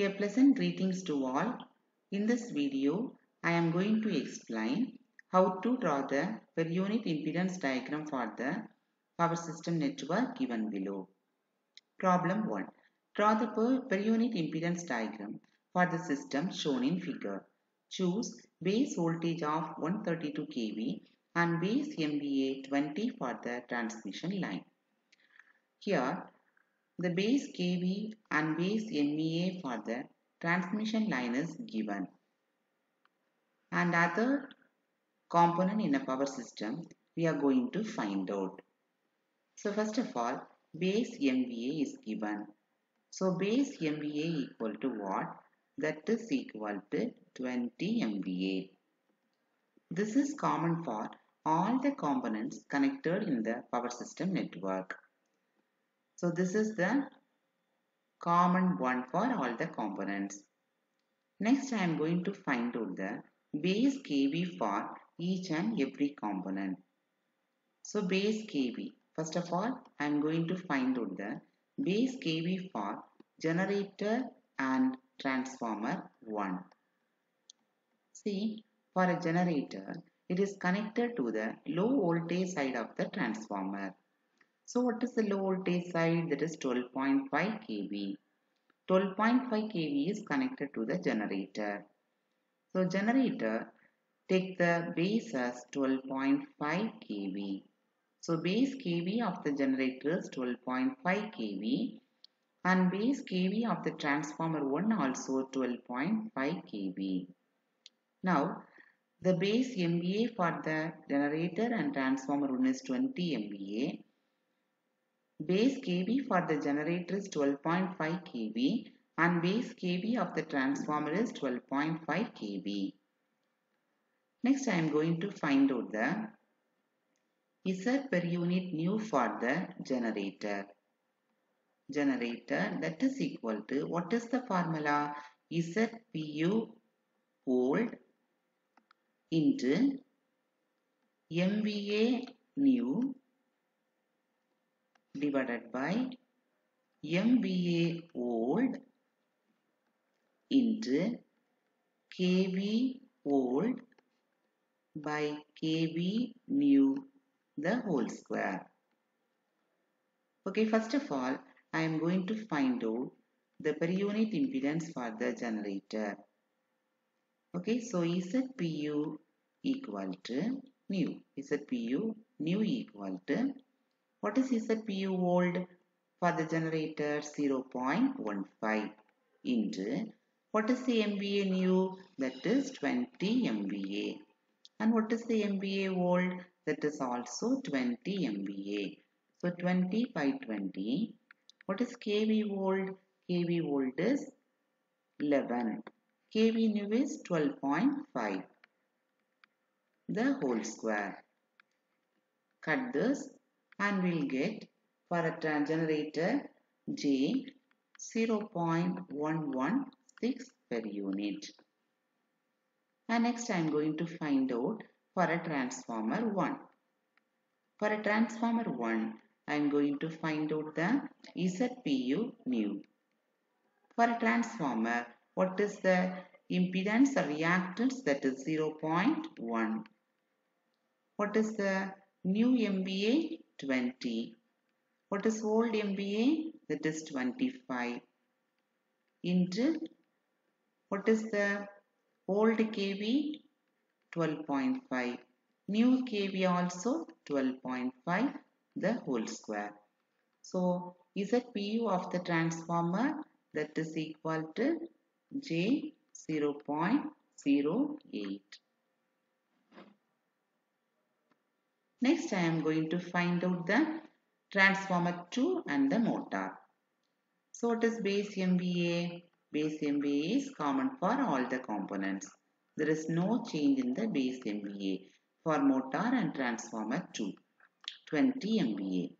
A pleasant greetings to all. In this video, I am going to explain how to draw the per unit impedance diagram for the power system network given below. Problem 1. Draw the per, per unit impedance diagram for the system shown in figure. Choose base voltage of 132 kV and base MVA 20 for the transmission line. Here, the base kV and base MVA for the transmission line is given. And other component in a power system we are going to find out. So first of all, base MVA is given. So base MVA equal to what? That is equal to 20 MVA. This is common for all the components connected in the power system network. So this is the common one for all the components. Next I am going to find out the base kV for each and every component. So base kV. First of all I am going to find out the base kV for generator and transformer 1. See for a generator it is connected to the low voltage side of the transformer. So what is the low voltage side? That is 12.5 kV. 12.5 kV is connected to the generator. So generator take the base as 12.5 kV. So base kV of the generator is 12.5 kV and base kV of the transformer 1 also 12.5 kV. Now the base MVA for the generator and transformer 1 is 20 MVA Base kV for the generator is 12.5 kV and base kV of the transformer is 12.5 kV. Next I am going to find out the Z per unit new for the generator. Generator that is equal to what is the formula? ZPU old into MVA new divided by MVA old into kV old by kV new the whole square. Okay, first of all, I am going to find out the per unit impedance for the generator. Okay, so ZPU equal to new. ZPU new equal to what is ZPU old for the generator? 0.15 into what is the MVA new that is 20 MVA. And what is the MVA old that is also 20 MVA. So 20 by 20 what is kV old? kV old is 11 kV new is 12.5 the whole square. Cut this and we'll get for a generator J 0.116 per unit. And next I am going to find out for a transformer 1. For a transformer 1, I am going to find out the ZPU new. For a transformer, what is the impedance or reactance that is 0.1. What is the new MVA 20. What is old MVA? That is 25. Into what is the old kV? 12.5. New kV also 12.5 the whole square. So ZPU of the transformer that is equal to J 0.08. Next I am going to find out the transformer 2 and the motor. So what is base MVA? Base MVA is common for all the components. There is no change in the base MVA for motor and transformer 2. 20 MVA.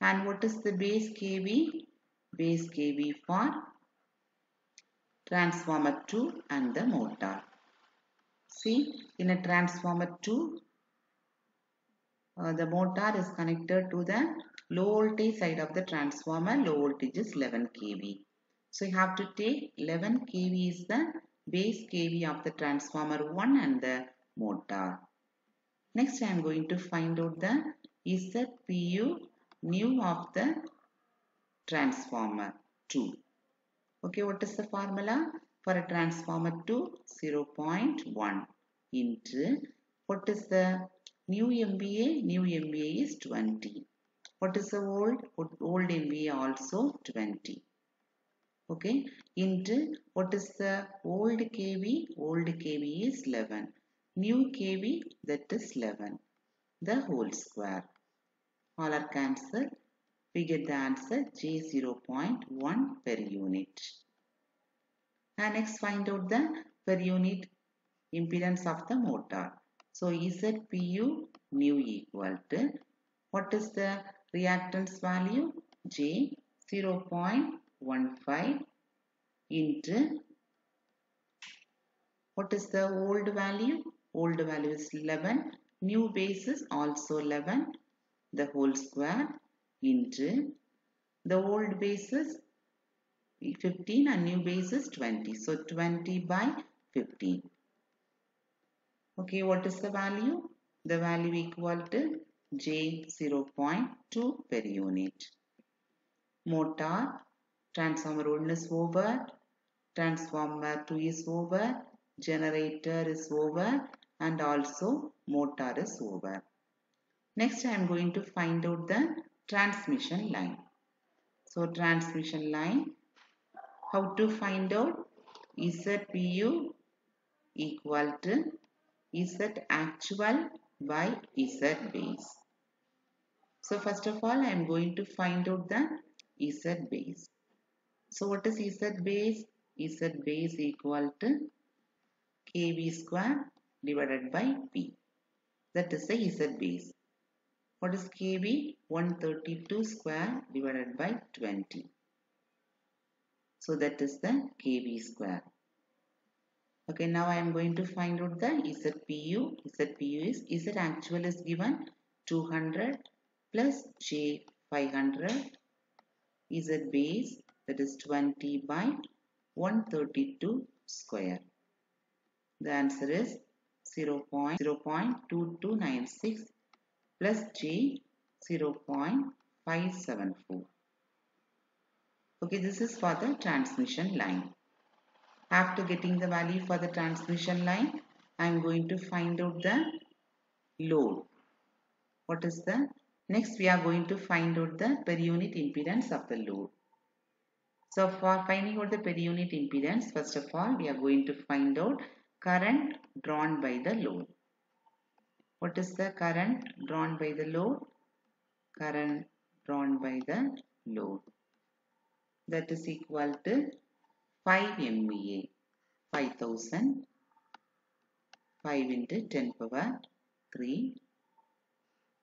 And what is the base kV? Base kV for transformer 2 and the motor. See, in a transformer 2, uh, the motor is connected to the low voltage side of the transformer. Low voltage is 11 kV. So you have to take 11 kV is the base kV of the transformer 1 and the motor. Next I am going to find out the ZPU new of the transformer 2. Okay, what is the formula? For a transformer 2, 0.1 into what is the new MVA, New MVA is 20. What is the old? Old MVA also 20. Okay, into what is the old KV? Old KV is 11. New KV that is 11. The whole square. All are cancelled. We get the answer J 0.1 per unit. And next find out the per unit impedance of the motor. So ZPU new equal to what is the reactance value? J 0.15 into what is the old value? Old value is 11. New base is also 11. The whole square into the old base is 15 and new base is 20. So 20 by 15. Okay, what is the value? The value equal to J 0.2 per unit. Motor, transformer 1 is over, transformer 2 is over, generator is over and also motor is over. Next I am going to find out the transmission line. So transmission line, how to find out ZPU equal to Z actual by Z base. So first of all I am going to find out the Z base. So what is Z base? Z base equal to kV square divided by P. That is the Z base. What is kV? 132 square divided by 20. So that is the kV square. Okay, now I am going to find out the ZPU. ZPU is Z actual is given 200 plus J 500 Z base that is 20 by 132 square. The answer is 0 0.2296 plus J 0.574. Okay, this is for the transmission line. After getting the value for the transmission line, I am going to find out the load. What is the? Next, we are going to find out the per unit impedance of the load. So, for finding out the per unit impedance, first of all, we are going to find out current drawn by the load. What is the current drawn by the load? Current drawn by the load. That is equal to 5 MVA. 5000 5 into 10 power 3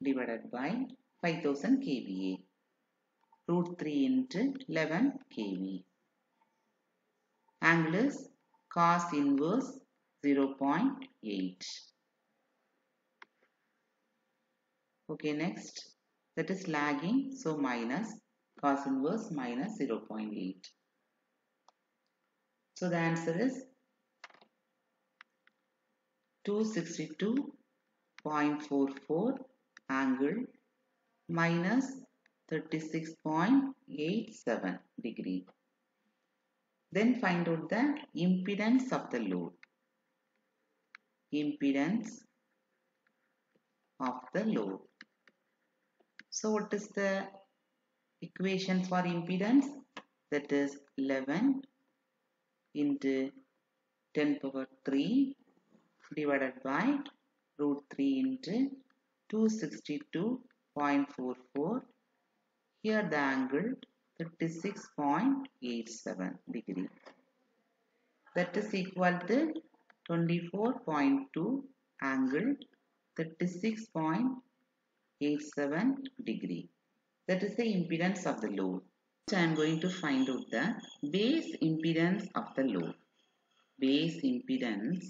divided by 5000 kVA. Root 3 into 11 kV. Angle is cos inverse 0.8. Okay, next. That is lagging. So, minus cos inverse minus 0.8. So, the answer is 262.44 angle minus 36.87 degree. Then find out the impedance of the load. Impedance of the load. So what is the equation for impedance? That is 11 into 10 power 3 divided by root 3 into 262.44 here the angle 36.87 degree. That is equal to 24.2 angle 36.87 degree. That is the impedance of the load. So I am going to find out the base impedance of the load. Base impedance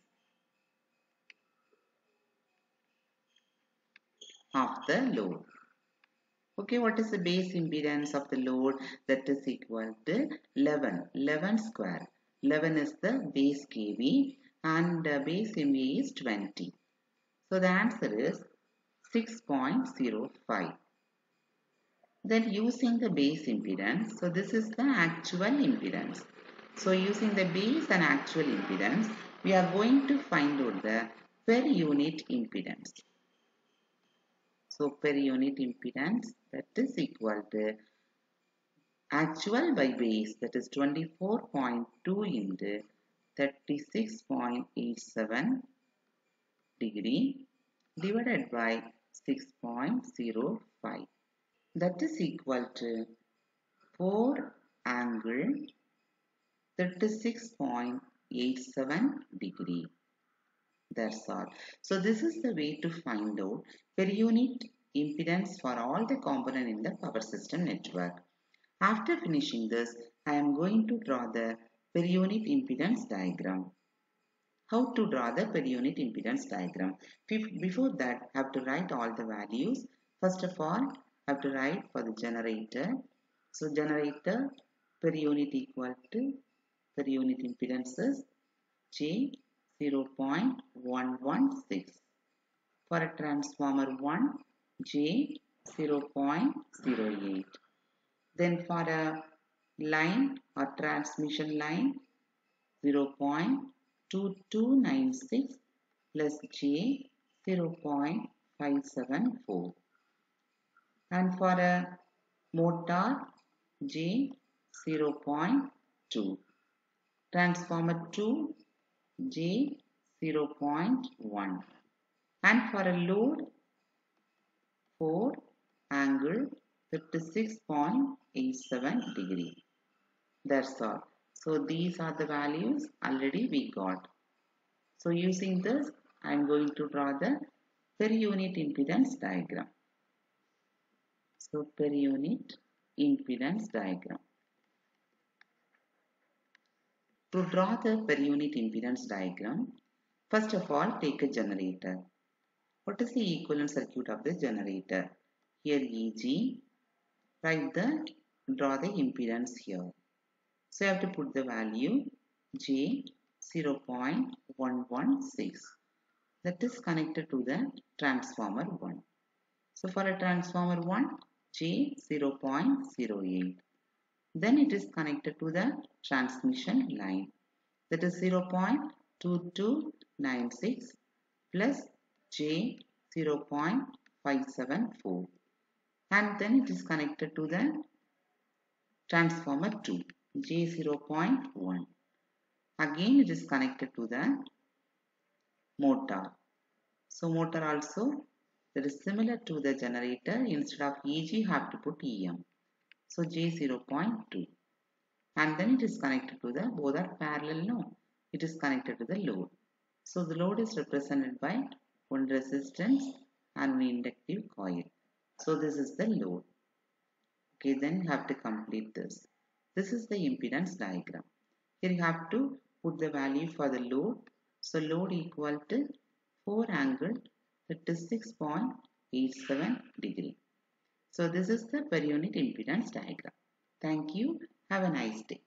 of the load. Okay, what is the base impedance of the load? That is equal to 11. 11 square. 11 is the base kV and the base MVA is 20. So the answer is 6.05. Then using the base impedance, so this is the actual impedance. So using the base and actual impedance, we are going to find out the per unit impedance. So per unit impedance that is equal to actual by base that is 24.2 into 36.87 degree divided by 6.05 that is equal to 4 angle 36.87 degree. That's all. So this is the way to find out per unit impedance for all the component in the power system network. After finishing this, I am going to draw the per unit impedance diagram. How to draw the per unit impedance diagram? Before that, I have to write all the values. First of all, have to write for the generator. So generator per unit equal to per unit impedance is J 0.116. For a transformer 1, J 0.08. Then for a line or transmission line 0.2296 plus J 0.574 and for a motor J 0.2 transformer 2 J 0.1 and for a load 4 angle 56.87 degree. That's all. So these are the values already we got. So using this I am going to draw the per unit impedance diagram. So per unit impedance diagram. To draw the per unit impedance diagram, first of all take a generator. What is the equivalent circuit of the generator? Here EG, write the, draw the impedance here. So you have to put the value J 0.116 that is connected to the transformer 1. So for a transformer 1, J 0.08. Then it is connected to the transmission line. That is 0.2296 plus J 0.574 and then it is connected to the transformer 2 J 0.1 again it is connected to the motor. So motor also that is similar to the generator instead of EG you have to put EM so J 0.2 and then it is connected to the both are parallel no? It is connected to the load. So the load is represented by one resistance and one inductive coil. So this is the load. Okay then you have to complete this. This is the impedance diagram. Here you have to put the value for the load. So load equal to 4 angle 36.87 degree. So this is the per unit impedance diagram. Thank you. Have a nice day